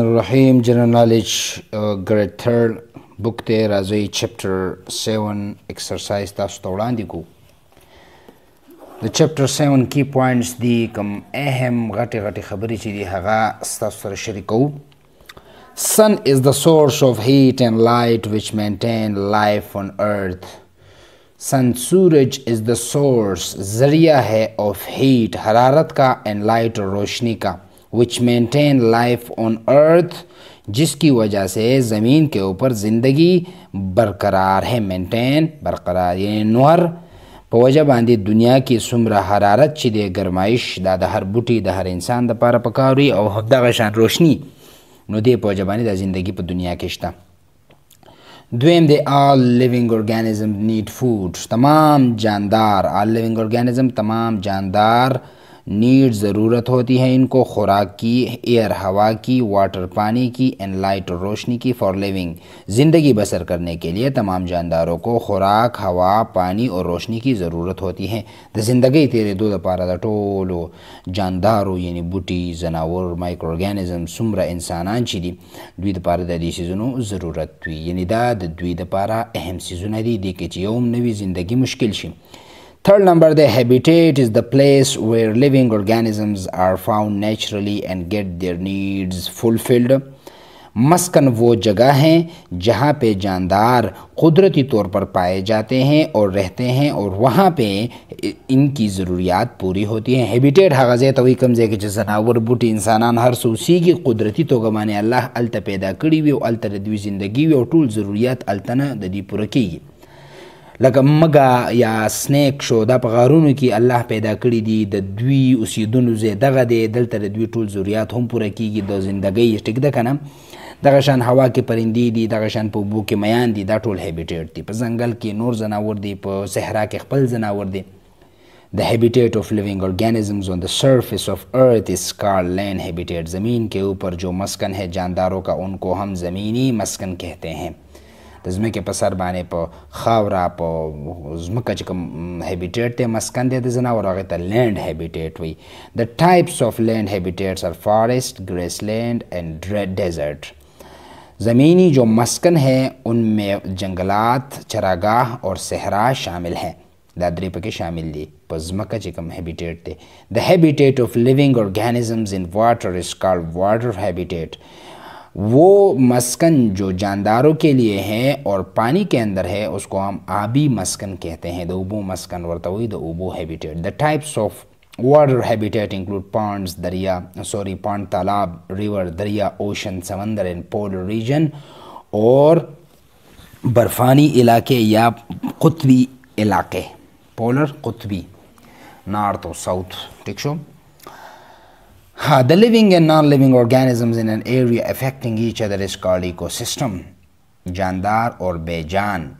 الرحیم general knowledge ګریډ تھرډ بک ته راځي چپټر 7 ایکسرسایز تاسو ته وړاندې کو د چپټر 7 کی پوینټس دی کوم اهم غټي غټي خبرې چې دی هغه تاسو سره شریکو Sun is the source of heat and light which maintain life on earth. sun سورج is the source ذریعہ ہے of heat حرارت کا and light اور روشنی کا وچ مینٹین لائف آن ارتھ جس کی وجہ سے زمین کے اوپر زندگی برقرار ہے مینٹین برقرار یعنی نور په باندې دنیا کې څومره حرارت چې د ګرمایش دا د هر بوټي د هر انسان دپاره پکار وي او همدغه شان روشني نو دې په باندې د زندگی په دنیا کې شته دویم دی all living organism need food تمام جاندار آل لیونگ ارگانیزم تمام جاندار نیڈ ضرورت ہوتی ہے ان کو، خوراک کی، ایئر ہوا کی، واٹر پانی کی اینڈ لائٹ اور روشنی کی فار لیونگ زندگی بسر کرنے کے لیے تمام جانداروں کو خوراک، ہوا، پانی اور روشنی کی ضرورت ہوتی ہے۔ د زندگی تیرے دو دپاره د ټولو جاندارو یعنی بوټي زناور مایکرو ارګانیزم څومره انسانان چې دي دوی دپاره د دې سیزونو ضرورت وي یعنی دا د دوی دپاره اهم سیزونه دي دې کې چې یو نوی زندگی مشکل شي Third number, the habitat is the place where living organisms are found naturally and get their needs fulfilled. مسکن وہ جگہ ہیں جہاں پہ جاندار قدرتی طور پر پائے جاتے ہیں اور رہتے ہیں اور وہاں پہ ان کی ضروریات پوری ہوتی ہیں ہیبیٹیٹ هغه ځای ته وایي کوم ځای انسانان هر څه اوسیږي قدرتي توګه باندې الله هلته پیدا کړي وي او هلته د دوی زندګي او ټول ضروریات هلته نه د دوی کیږي لکه مګه یا سنیک شو دا په غارونو کې الله پیدا کړی دي د دوی اوسیدونو ځای. دغه دی دلته د دوی ټول ضروریات هم پوره کیږي. د زندګۍ ټیک ده کنه؟ دغه شان هوا کې پرندې دي دغه شان په اوبو کې میان دي دا ټول هیبیټیټ دي. په ځنګل کې نور ځناور دي په صحرا کې خپل ځناور دي. The habitat of living organisms on the surface of earth is called land habitat. کے اوپر جو مسکن ہے جانداروں کا ان کو ہم زمینی مسکن کہتے ہیں د ځمکې په سر باندې، په خاوره، په ځمکه چې کوم هیبیټیټ دی مسکن دی، د ځناورو هغې ته لینډ هیبیټیټ وي د types of land habitats are forest grassland and desert زمینی جو مسکن ہے، ان میں جنگلات، چراگاہ اور صحرا شامل ہیں. دا درې پکې شامل دي په ځمکه چې کوم هیبیټیټ دی. د habitat of living organisms in water is called water habitat وہ مسکن جو جانداروں کے لیے ہے اور پانی کے اندر ہے، اس کو ہم آبی مسکن کہتے ہیں۔ دا اوبو مسکن ورتوی دا اوبو habitat the types of water habitat include ponds دریا سوری پانڈ تالاب ریور دریا اوشن سمندر ان پولر ریجن اور برفانی علاقے یا قطبی علاقے پولر قطبی نارتھ اور ساؤتھ ٹھیک شو؟ Uh, the and non living organisms in an area affecting each other is is ecosystem جاندار اور بے جان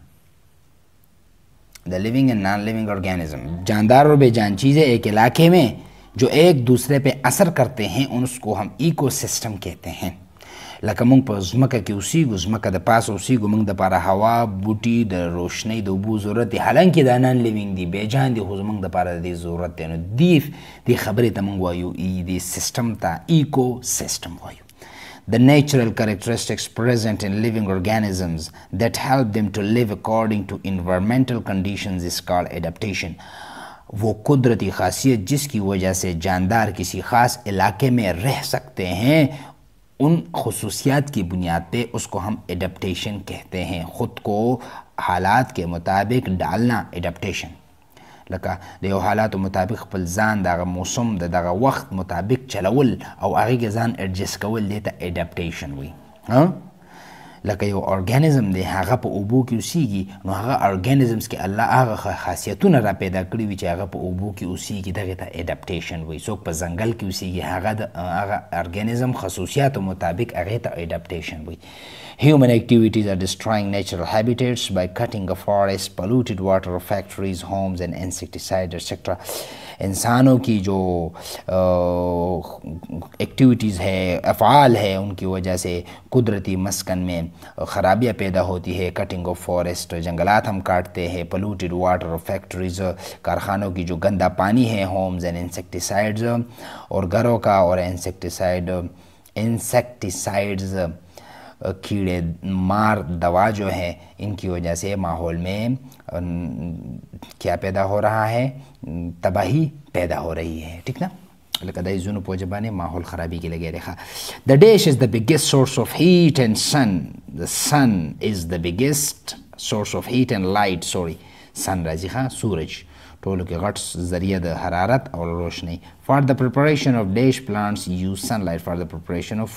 دا living and non living organism جاندار اور بے جان چیزیں ایک علاقے میں جو ایک دوسرے پہ اثر کرتے ہیں ان اس کو ہم ایکو سسٹم کہتے ہیں۔ لکه مونږ په ځمکه کې اوسیږو ځمکه د پاسه اوسیږو مونږ دپاره هوا بوټي د روشنۍ د اوبو ضرورت دی. حالانکې دا نان لیوینګ دی بیجان دی خو زمونږ دپاره د دې ضرورت دی. نو دې دې خبرې ته مونږ وایو دې سیسټم ته ایکو سیسټم وایو. The natural characteristics present in living organisms that help them to live according to environmental conditions is called adaptation. قدرتی خاصیت جس کی وجہ سے جاندار کسی خاص علاقے میں رہ سکتے ہیں ان خصوصیات کی بنیاد پہ اس کو ہم ایڈپٹیشن کہتے ہیں۔ خود کو حالات کے مطابق ڈالنا ایڈپٹیشن لکه د یو حالاتو مطابق خپل ځان دغه موسم د دغه وخت مطابق چلول او هغې کې ځان ایډجسټ کول دې ته ایډپټیشن وي لکه یو ارګانیزم دی هغه په اوبو کې اوسیږي. نو هغه ارګانیزمز کې الله هغه خاصیتونه را پیدا کړي وي چې هغه په اوبو کې اوسیږي دغه ته اډاپټیشن وي څوک په ځنګل کې اوسیږي هغه د هغه ارګانیزم خصوصیاتو مطابق هغه ته اډاپټیشن وي Human activities are destroying natural habitats by cutting a forest, polluted water, factories, homes and insecticides, etc. انسانوں کی جو ایکٹیویٹیز ہے، افعال ہے، ان کی وجہ سے قدرتی مسکن میں خرابیاں پیدا ہوتی ہے۔ کٹنگ آف فارسٹ جنگلات ہم کاٹتے ہیں پلوٹیڈ واٹر فیکٹریز کارخانوں کی جو گندا پانی ہے ہومز اینڈ انسیکٹیسائڈز اور گھروں کا اور انسیکٹیسائڈ انسیکٹیسائڈز کیڑے مار، دوا جو ہے ان کی وجہ سے ماحول میں کیا پیدا ہو رہا ہے؟ تباہی پیدا ہو رہی ہے، ٹھیک نا؟ لکه د زونو په ماحول خرابي کې لګي رخه the dish is the biggest source of heat and sun. The sun is the biggest source of heat and light. Sorry sun راځي ښا سورج۔ ټولو کې غټ ذریعہ د حرارت او روشنی. For the preparation of dash plants use sunlight for the preparation of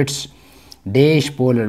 its dash polar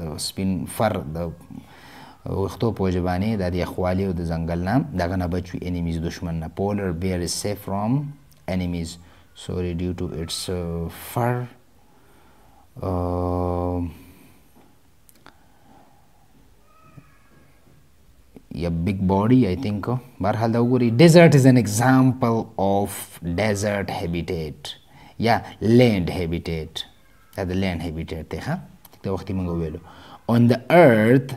د سپین fur د وختو پوجبانی د دې خوالی او د ځنګل نه دغه نه بچو انیمیز دشمن. نه پولر بیر is safe from انیمیز sorry ډیو to اټس فر یا بیگ باډي آی تھنک بهرحال دا وګورئ desert is an example of desert habitat یا لینډ هیبیټیټ دا د لینډ هیبیټیټ دی ښه د وخت موږ ویلو on the earth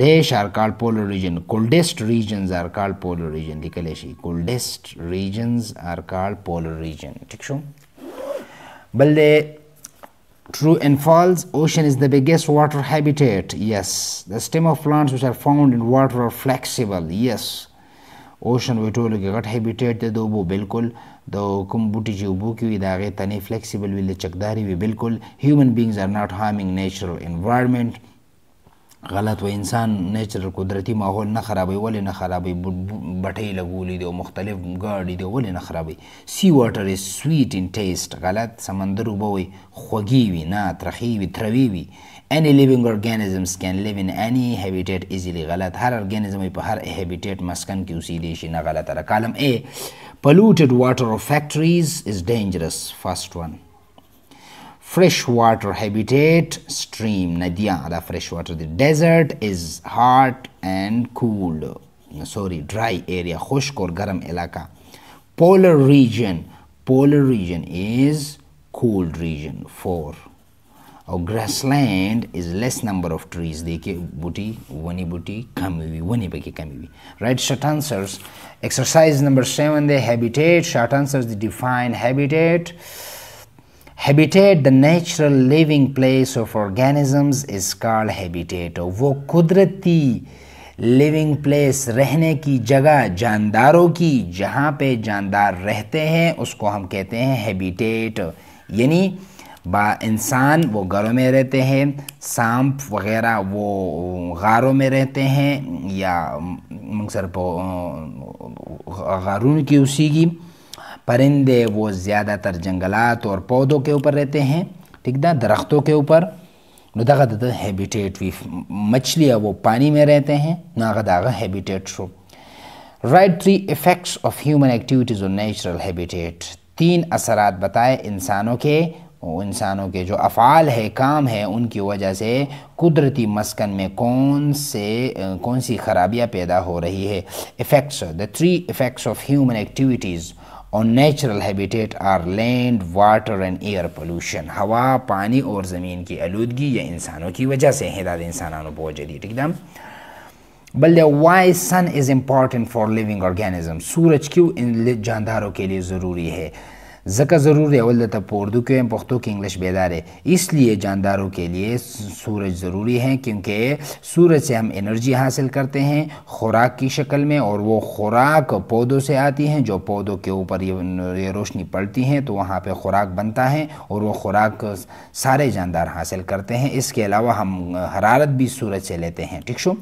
dash are called polar region. Coldest regions are called polar region. لیکلی شي coldest regions are called polar region. ٹھیک شو بل د True and false. Ocean is the biggest water habitat. Yes. The stem of plants which are found in water are flexible. Yes. Ocean وی ټولو کې غټ habitat دی د اوبو بالکل د کوم بوټي چې اوبو کې وي د هغې تنې فلیکسیبل وي لچکدارې وي بالکل human beings are not harming natural environment غلط و انسان نیچرل قدرتی ماحول نه خرابوي ولې نه خرابوي؟ بټۍ لګولې دي او مختلف ګاډي دي ولې نه خرابوي؟ سی واټر از سویټ ان ټیسټ غلط سمندر اوبه وي خوږې وي نه ترخې وي تروي وي. Any living organisms can live in any habitat easily. غلط. هر ارګانیزم په هر هابیټیټ مسکن کې اوسېدی شي نه غلطه ده. Column A. Polluted water of factories is dangerous. First one freshwater habitat stream. Nadia the freshwater the desert is hot and cool. Sorry dry area. Khushk garam elaka. polar region. Polar region is cold region 4 our grassland is less number of trees. Dekhe booty one booty kami bhi one baki kami bhi right short answers. Exercise number 7 the habitat. Short answers define habitat. Habitat the natural living place of organisms is called habitat. وہ قدرتی living place رہنے کی جگہ جانداروں کی، جہاں پہ جاندار رہتے ہیں، اس کو ہم کہتے ہیں habitat. یعنی با انسان وہ گھروں میں رہتے ہیں، سانپ وغیرہ وہ غاروں میں رہتے ہیں یا منگسر غارون کی اسی کی۔ پرندے وہ زیادہ تر جنگلات اور پودوں کے اوپر رہتے ہیں، ٹھیک دا درختوں کے اوپر۔ نو دغه وی مچھلیاں وہ پانی میں رہتے ہیں۔ نو هغه دغه شو۔ Right three effects of human activities اور نیچرل ہیبیٹیٹ تین اثرات بتائے انسانوں کے۔ انسانوں کے جو افعال ہے کام ہے ان کی وجہ سے قدرتی مسکن میں کون سے، کون سی خرابیاں پیدا ہو رہی ہے۔ Effects the three effects of human activities on natural habitat are land, water and air pollution. ہوا پانی اور زمین کی آلودگی یا انسانوں کی وجہ سے ہدایت انسانوں بہت جدید ٹھیک دم؟ بلے why sun is important for living organism سورج کیوں ان جانداروں کے لیے ضروری ہے؟ ځکه ضرور دی اول ته اردو کې پښتو کې انګلیش بیدار ہے۔ اس لیے جانداروں کے لیے سورج ضروری ہے کیونکہ سورج سے ہم انرجی حاصل کرتے ہیں خوراک کی شکل میں، اور وہ خوراک پودوں سے آتی ہیں۔ جو پودوں کے اوپر یہ روشنی پڑتی ہیں، تو وہاں پہ خوراک بنتا ہے، اور وہ خوراک سارے جاندار حاصل کرتے ہیں۔ اس کے علاوہ ہم حرارت بھی سورج سے لیتے ہیں، ٹھیک شو؟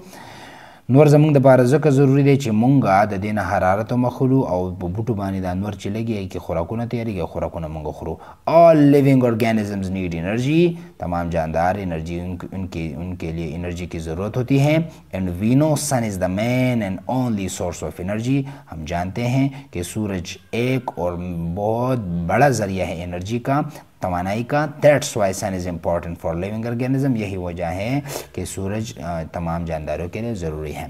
نور زمونږ د پاره ځکه ضروری دی چې مونږه د دینه حرارت مخلو او په بوټو باندې د انور چې لګي کې خوراکونه تیاریږي خوراکونه مونږ خورو. All living organisms need energy. تمام جاندار انرجی ان کے ان کے لیے انرجی کی ضرورت ہوتی ہے. And we know sun is the main and only source of energy ہم جانتے ہیں کہ سورج ایک اور بہت بڑا ذریعہ ہے انرجی کا. توانائی کا۔ That's why sun is important for living organism یہی وجہ ہے کہ سورج تمام جانداروں کے لیے ضروری ہے۔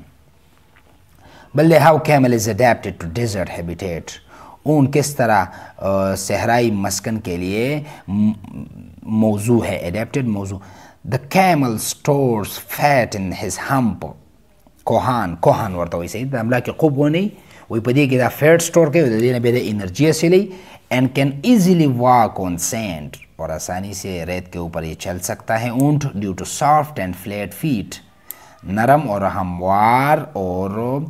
بلے how camel is adapted to desert habitat اون کس طرح صحرائی مسکن کے لیے موضوع ہے۔ اڈیپٹیڈ موضوع۔ دا camel stores fat in his hump کوہان کوہان ورته وایي صحیح د املاک خوب ونی وی په دې کې دا فیټ سٹور کوي د دې نه به د انرژي حاصلي and can easily walk on sand اور آسانی سے ریت کے اوپر یہ چل سکتا ہے اونٹ due to soft and flat feet نرم اور ہموار اور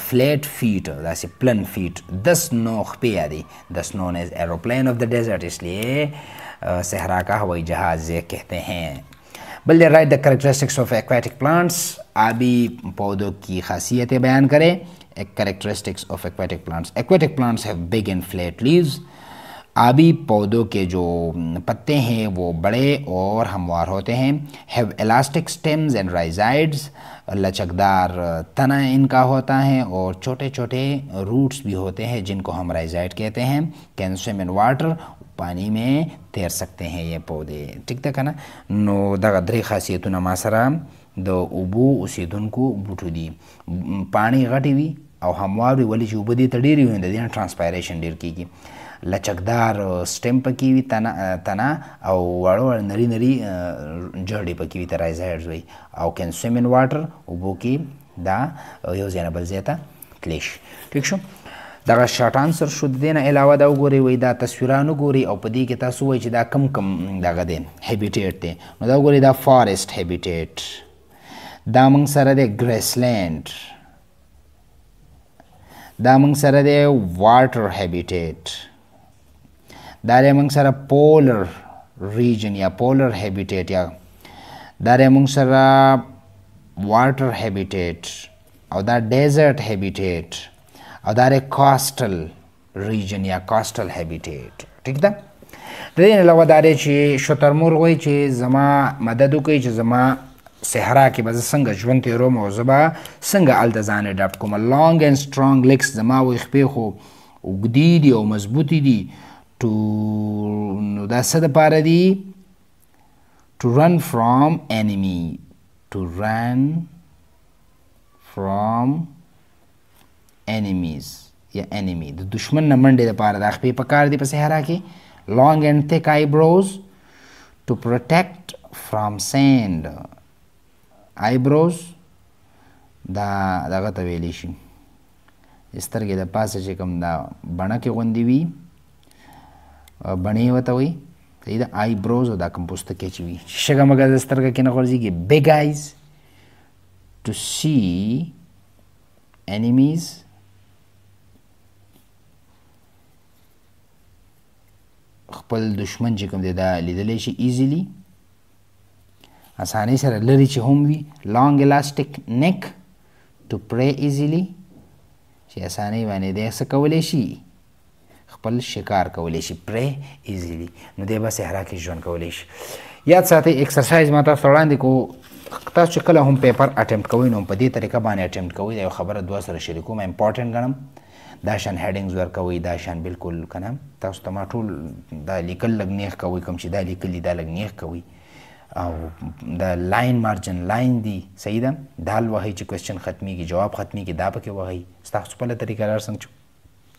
فلیٹ فیٹ جیسے پلن فیٹ دس نوخ پہ یادی. This known as aeroplane of the desert اس لیے صحرا کا ہوائی جہاز یہ کہتے ہیں. بل right the characteristics of aquatic plants آبی پودوں کی خاصیتیں بیان کریں. Characteristics of aquatic plants aquatic plants have big and flat leaves آبی پودوں کے جو پتے ہیں وہ بڑے اور ہموار ہوتے ہیں. Have elastic stems and rhizoids لچکدار تنا ان کا ہوتا ہے اور چھوٹے چھوٹے روٹس بھی ہوتے ہیں جن کو ہم رائزائڈ کہتے ہیں. کین سویم ان واٹر پانی میں تیر سکتے ہیں یہ پودے. ٹھیک تک ہے نا نو دغه درې خاصیتونه ما سره د اوبو اوسیدونکو بوټو دي پانی غټي وي او هموار ولې چې ته ډېرې وي د دې نه ټرانسپایریشن ډېر کېږي. لچکدار سټیم پکې وي تنا تنا او وړو وړ نری نری جړې پکې وي ترایزایډز وي. او کین سویم ان واټر اوبو کې دا یو ځای نه بل ځای ته تلی شي ټیک شو؟ دغه شارټ آنسر شو د دې نه علاوه دا وګورئ وایي دا تصویران وګورئ او په دې کې تاسو وایي چې دا کم کم دغه دی هیبیټیټ دی نو دا وګورئ دا فارسټ هیبیټیټ دا موږ سره دی ګریسلینډ دا موږ سره دی واټر هیبیټیټ دا دی موږ سره پولر ریجن یا پولر هیبیټیټ یا دا دی موږ سره واټر هیبیټیټ او دا ډیزرټ هیبیټیټ او دا دی کاسټل ریجن یا کاسټل هیبیټیټ ټیک ده د دې علاوه دا دی چې شترمرغ وایي چې زما مدد وکړي چې زما صحرا کې به زه څنګه ژوند تېروم او زه به څنګه هلته ځان اډاپټ کوم لانګ اینډ سټرانګ لیګس زما وې خپې خو اوږدې دي او مضبوطې دي ټو نو دا څه دپاره دي to run from انیمی to run from انیمیز یا انیمی د دشمن نه منډې دپاره دا خپې په کار دي په صحرا کې اینډ تھک آی بروز ټو پروټیکټ فرام سینډ آیبروز دا دغه ته ویلی شي سترګې د پاسه چې کوم دا بڼه کې غوندې وي بڼې ورته وایي ده آیبروز او دا کوم پوستکی چې وي شګه مګه د سترګه کې نه غورځېږي بګ آیز ټو سی انیمیز خپل دشمن چې کوم دی دا لیدلی شي ایزیلی اسانۍ سره لري چې هم وي لانګ الاستیک نیک ټو پری ایزیلی چې اسانۍ باندې دی څه کولی شي خپل شکار کولی شي پری ایزیلی نو دی به صحرا کې ژوند کولی شي یاد ساتئ ایکسرسایز ما تاسو وړاندې کو تاسو چې کله هم پیپر اټمپټ کوئ نو په دې طریقه باندې اټمپټ کوئ دا یو خبره دوه سره شریکوم امپورټنټ ګڼم دا شان هډینګز ورکوي دا شان بالکل کنه تاسو ته ما ټول دا لیکل لګ نیخ کوي کوم چې دا لیکل دا لګ نیخ کوي او د لاین مارجن لاین دی صحیح ده؟ دال وهي چې کوېسچن ختمي کی جواب ختمي کی دا پکې وهي تاسو په طریقه لار څنګه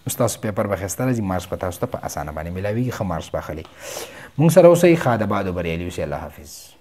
استاد پیپر به خسته راځي مارکس په تاسو ته په اسانه باندې ملاوي خو مارکس باخلي مونږ سره اوسې خاده باد بریالي اوسې الله حافظ